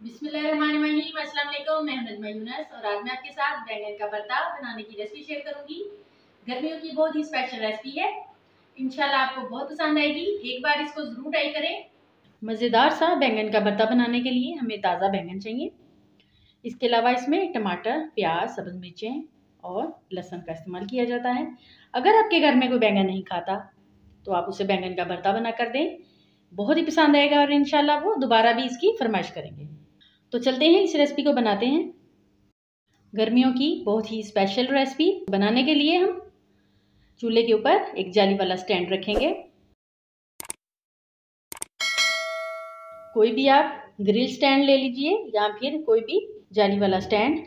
वालेकुम मैं नजमा यूनस और आज मैं आपके साथ बैंगन का भरता बनाने की रेसिपी शेयर करूँगी। गर्मियों की बहुत ही स्पेशल रेसिपी है। इंशाल्लाह आपको बहुत पसंद आएगी। एक बार इसको ज़रूर ट्राई करें। मज़ेदार सा बैंगन का भरता बनाने के लिए हमें ताज़ा बैंगन चाहिए। इसके अलावा इसमें टमाटर, प्याज, सब्ज़ मिर्चें और लहसुन का इस्तेमाल किया जाता है। अगर आपके घर में कोई बैंगन नहीं खाता तो आप उसे बैंगन का भरता बना कर दें। बहुत ही पसंद आएगा और इनशाला वो दोबारा भी इसकी फरमाइश करेंगे। तो चलते हैं, इस रेसिपी को बनाते हैं। गर्मियों की बहुत ही स्पेशल रेसिपी बनाने के लिए हम चूल्हे के ऊपर एक जाली वाला स्टैंड रखेंगे। कोई भी आप ग्रिल स्टैंड ले लीजिए या फिर कोई भी जाली वाला स्टैंड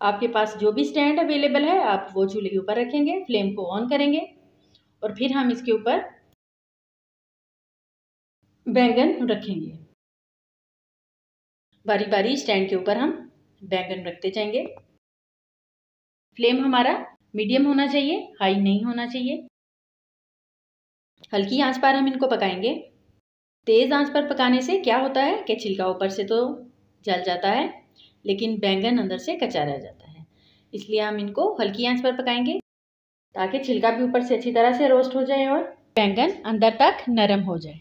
आपके पास जो भी स्टैंड अवेलेबल है, आप वो चूल्हे के ऊपर रखेंगे फ्लेम को ऑन करेंगे और फिर हम इसके ऊपर बैंगन रखेंगे। बारी बारी स्टैंड के ऊपर हम बैंगन रखते जाएँगे। फ्लेम हमारा मीडियम होना चाहिए, हाई नहीं होना चाहिए। हल्की आँच पर हम इनको पकाएँगे। तेज़ आँच पर पकाने से क्या होता है कि छिलका ऊपर से तो जल जाता है, लेकिन बैंगन अंदर से कच्चा रह जाता है। इसलिए हम इनको हल्की आँच पर पकाएँगे ताकि छिलका भी ऊपर से अच्छी तरह से रोस्ट हो जाए और बैंगन अंदर तक नरम हो जाए।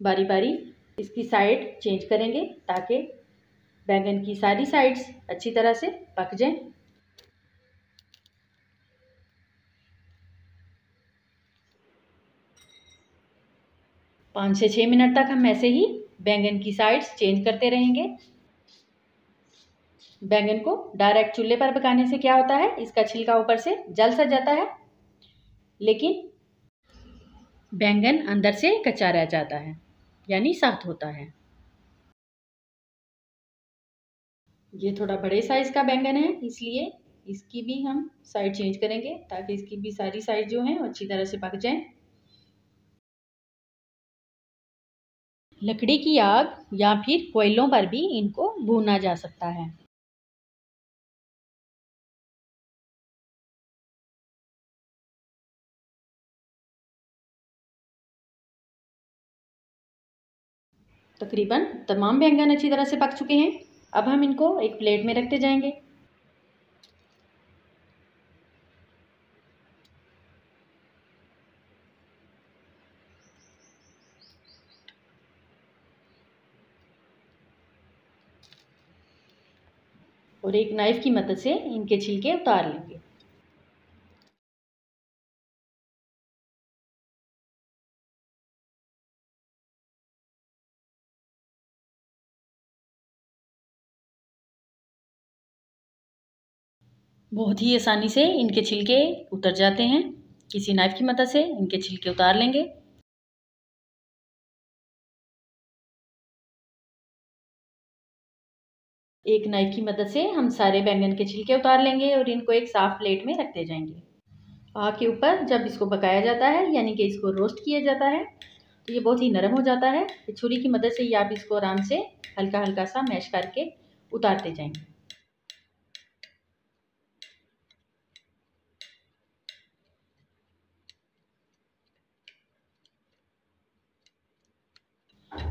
बारी बारी इसकी साइड चेंज करेंगे ताकि बैंगन की सारी साइड्स अच्छी तरह से पक जाएँ। पाँच से छः मिनट तक हम ऐसे ही बैंगन की साइड्स चेंज करते रहेंगे। बैंगन को डायरेक्ट चूल्हे पर पकाने से क्या होता है? इसका छिलका ऊपर से जल सा जाता है। लेकिन बैंगन अंदर से कच्चा रह जाता है। यानी सात होता है। ये थोड़ा बड़े साइज़ का बैंगन है, इसलिए इसकी भी हम साइड चेंज करेंगे ताकि इसकी भी सारी साइड जो है अच्छी तरह से पक जाए। लकड़ी की आग या फिर कोयलों पर भी इनको भूना जा सकता है। तकरीबन तमाम बैंगन अच्छी तरह से पक चुके हैं। अब हम इनको एक प्लेट में रखते जाएँगे। और एक नाइफ़ की मदद से इनके छिलके उतार लेंगे। बहुत ही आसानी से इनके छिलके उतर जाते हैं। किसी नाइफ की मदद से इनके छिलके उतार लेंगे। एक नाइफ की मदद से हम सारे बैंगन के छिलके उतार लेंगे और इनको एक साफ़ प्लेट में रखते जाएँगे। आग के ऊपर जब इसको पकाया जाता है, यानी कि इसको रोस्ट किया जाता है तो ये बहुत ही नरम हो जाता है। छुरी की मदद से ये आप इसको आराम से हल्का हल्का सा मैश करके उतारते जाएँगे।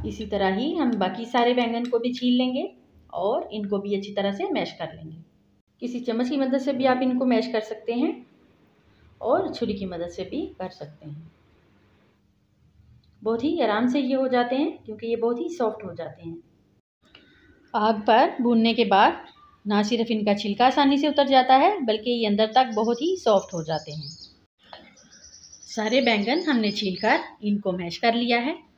इसी तरह ही हम बाकी सारे बैंगन को भी छील लेंगे और इनको भी अच्छी तरह से मैश कर लेंगे। किसी चम्मच की मदद से भी आप इनको मैश कर सकते हैं और छुरी की मदद से भी कर सकते हैं। बहुत ही आराम से ये हो जाते हैं क्योंकि ये बहुत ही सॉफ्ट हो जाते हैं। आग पर भूनने के बाद ना सिर्फ़ इनका छिलका आसानी से उतर जाता है, बल्कि ये अंदर तक बहुत ही सॉफ्ट हो जाते हैं। सारे बैंगन हमने छील कर इनको मैश कर लिया है।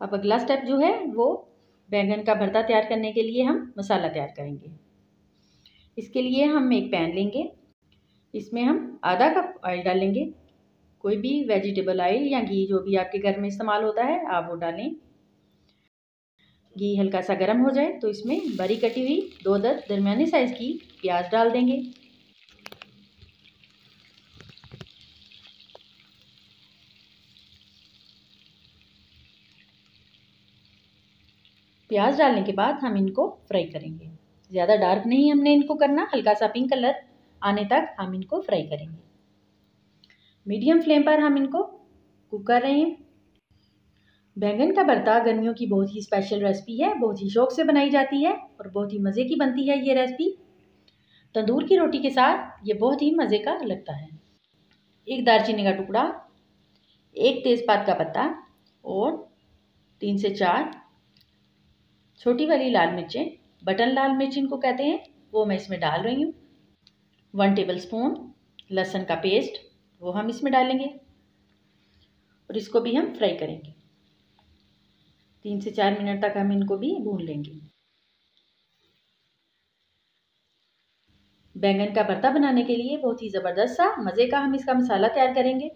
अब अगला स्टेप जो है, वो बैंगन का भरता तैयार करने के लिए हम मसाला तैयार करेंगे। इसके लिए हम एक पैन लेंगे। इसमें हम आधा कप ऑयल डालेंगे। कोई भी वेजिटेबल ऑयल या घी जो भी आपके घर में इस्तेमाल होता है, आप वो डालें। घी हल्का सा गर्म हो जाए तो इसमें बड़ी कटी हुई दो दस दरमियानी साइज़ की प्याज डाल देंगे। प्याज डालने के बाद हम इनको फ्राई करेंगे। ज़्यादा डार्क नहीं हमने इनको करना, हल्का सा पिंक कलर आने तक हम इनको फ्राई करेंगे। मीडियम फ्लेम पर हम इनको कुक कर रहे हैं। बैंगन का भरता गर्मियों की बहुत ही स्पेशल रेसिपी है, बहुत ही शौक से बनाई जाती है और बहुत ही मज़े की बनती है ये रेसिपी तंदूर की रोटी के साथ ये बहुत ही मज़े का लगता है। एक दालचीनी का टुकड़ा, एक तेज़पात का पत्ता और तीन से चार छोटी वाली लाल मिर्चें, बटन लाल मिर्च इनको कहते हैं, वो मैं इसमें डाल रही हूँ। वन टेबल स्पून लहसुन का पेस्ट, वो हम इसमें डालेंगे और इसको भी हम फ्राई करेंगे। तीन से चार मिनट तक हम इनको भी भून लेंगे। बैंगन का भरता बनाने के लिए बहुत ही ज़बरदस्त सा मज़े का हम इसका मसाला तैयार करेंगे।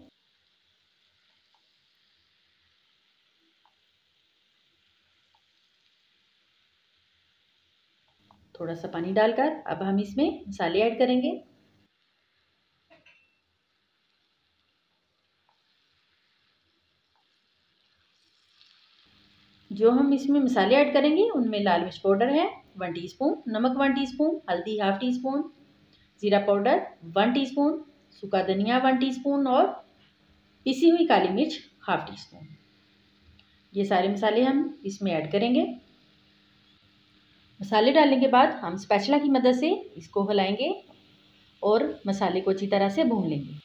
थोड़ा सा पानी डालकर अब हम इसमें मसाले ऐड करेंगे। जो हम इसमें मसाले ऐड करेंगे, उनमें लाल मिर्च पाउडर है, वन टीस्पून, नमक वन टीस्पून, हल्दी हाफ़ टी स्पून ज़ीरा पाउडर वन टीस्पून, सूखा धनिया वन टीस्पून और पिसी हुई काली मिर्च हाफ़ टी स्पून ये सारे मसाले हम इसमें ऐड करेंगे। मसाले डालने के बाद हम स्पैचला की मदद से इसको हिलाएँगे और मसाले को अच्छी तरह से भून लेंगे।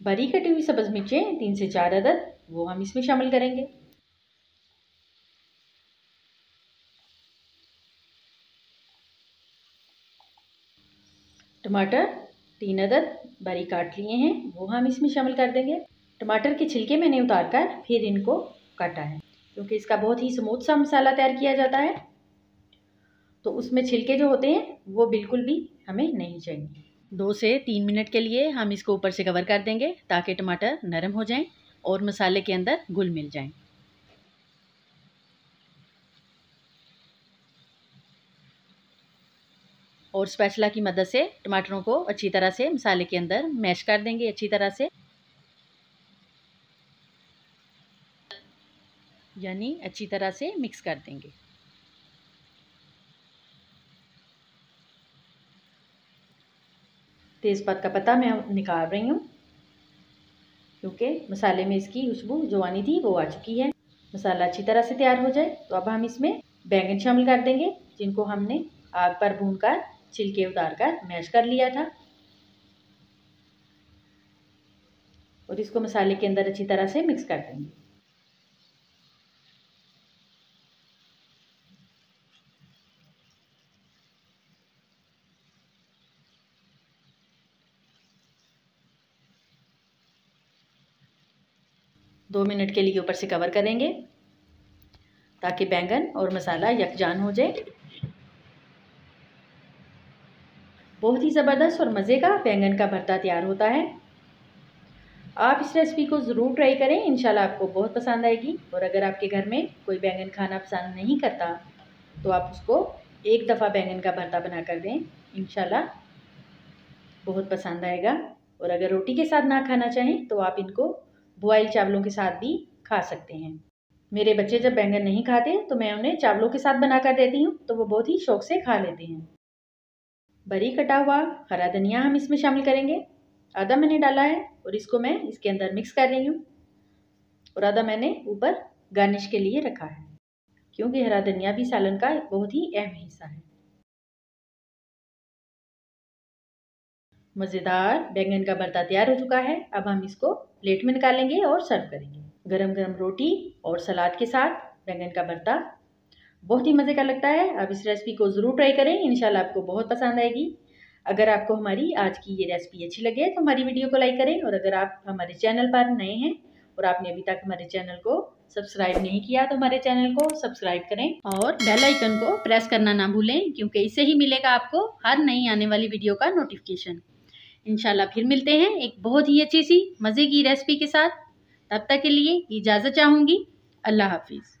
बारीक कटी हुई सब्ज़ मिर्चें तीन से चार अदद, वो हम इसमें शामिल करेंगे। टमाटर, तीन अदद बारीक काट लिए हैं, वो हम इसमें शामिल कर देंगे। टमाटर के छिलके मैंने उतार कर फिर इनको काटा है, क्योंकि इसका बहुत ही स्मूथ सा मसाला तैयार किया जाता है। तो उसमें छिलके जो होते हैं, वो बिल्कुल भी हमें नहीं चाहिए। दो से तीन मिनट के लिए हम इसको ऊपर से कवर कर देंगे, ताकि टमाटर नरम हो जाएँ और मसाले के अंदर घुल मिल जाएँ। और स्पैचला की मदद से टमाटरों को अच्छी तरह से मसाले के अंदर मैश कर देंगे अच्छी तरह से। यानी अच्छी तरह से मिक्स कर देंगे। तेज़पात का पत्ता मैं निकाल रही हूँ, क्योंकि मसाले में इसकी खुशबू जो आनी थी वो आ चुकी है। मसाला अच्छी तरह से तैयार हो जाए तो अब हम इसमें बैंगन शामिल कर देंगे, जिनको हमने आग पर भून कर छिलके उतार कर मैश कर लिया था। और इसको मसाले के अंदर अच्छी तरह से मिक्स कर देंगे। दो मिनट के लिए ऊपर से कवर करेंगे ताकि बैंगन और मसाला यकजान हो जाए। बहुत ही ज़बरदस्त और मज़े का बैंगन का भरता तैयार होता है। आप इस रेसिपी को ज़रूर ट्राई करें, इंशाल्लाह आपको बहुत पसंद आएगी। और अगर आपके घर में कोई बैंगन खाना पसंद नहीं करता तो आप उसको एक दफ़ा बैंगन का भरता बना कर दें, इंशाल्लाह बहुत पसंद आएगा। और अगर रोटी के साथ ना खाना चाहें तो आप इनको बॉयल चावलों के साथ भी खा सकते हैं। मेरे बच्चे जब बैंगन नहीं खाते तो मैं उन्हें चावलों के साथ बना कर देती हूँ तो वो बहुत ही शौक से खा लेते हैं। बरी कटा हुआ हरा धनिया हम इसमें शामिल करेंगे। आधा मैंने डाला है और इसको मैं इसके अंदर मिक्स कर रही हूँ। और आधा मैंने ऊपर गार्निश के लिए रखा है, क्योंकि हरा धनिया भी सालन का बहुत ही अहम हिस्सा है। मज़ेदार बैंगन का भरता तैयार हो चुका है। अब हम इसको प्लेट में निकालेंगे और सर्व करेंगे। गरम गरम रोटी और सलाद के साथ बैंगन का भरता बहुत ही मज़े का लगता है। आप इस रेसिपी को ज़रूर ट्राई करें। इंशाल्लाह आपको बहुत पसंद आएगी। अगर आपको हमारी आज की ये रेसिपी अच्छी लगे तो हमारी वीडियो को लाइक करें। और अगर आप हमारे चैनल पर नए हैं और आपने अभी तक हमारे चैनल को सब्सक्राइब नहीं किया तो हमारे चैनल को सब्सक्राइब करें। और बेल आइकन को प्रेस करना ना भूलें, क्योंकि इससे ही मिलेगा आपको हर नई आने वाली वीडियो का नोटिफिकेशन इंशाल्लाह फिर मिलते हैं एक बहुत ही अच्छी सी मज़े की रेसिपी के साथ। तब तक के लिए इजाज़त चाहूँगी। अल्लाह हाफिज़।